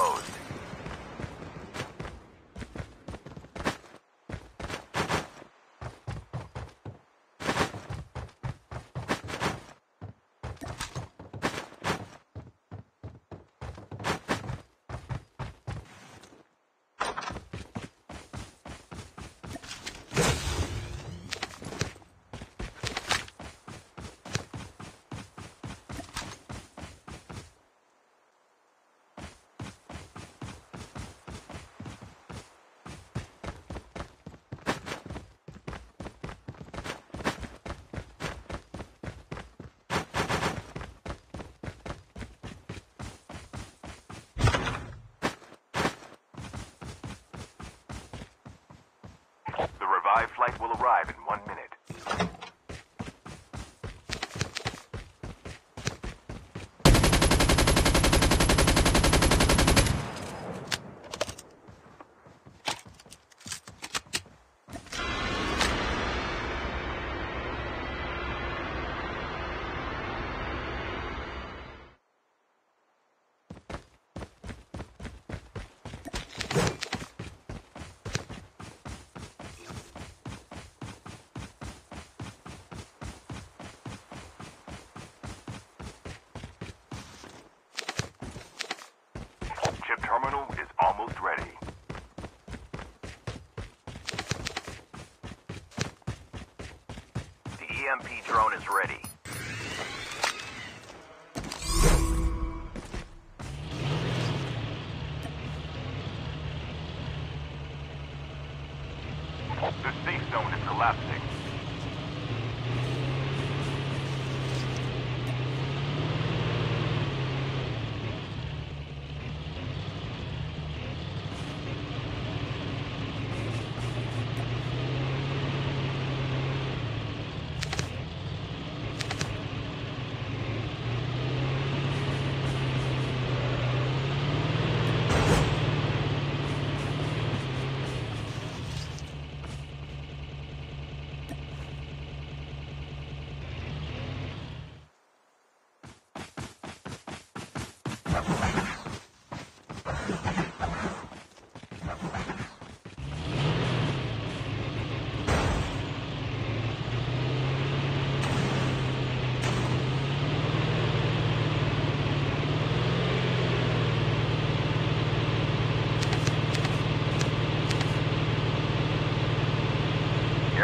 closed. arrive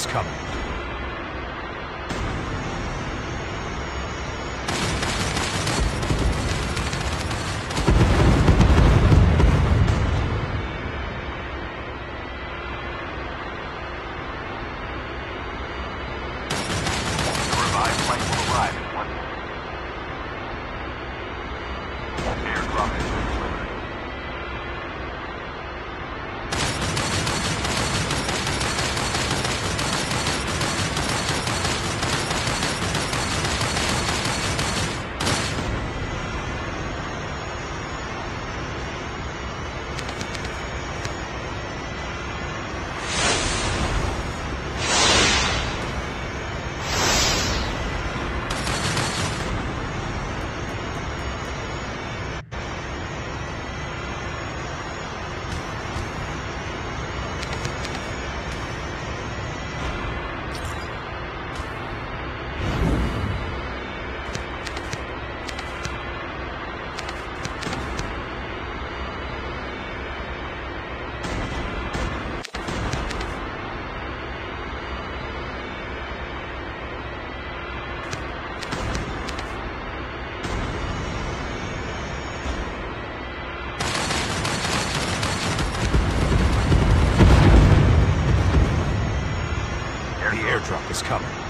is coming. coming.